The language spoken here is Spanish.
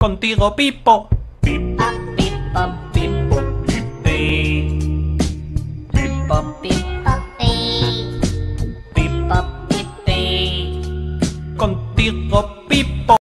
contigo, Pipo. Pipo, Pipo, Pipo, Pipi. Pipo, Pipo, Pipo, Pipo. Contigo, Pipo.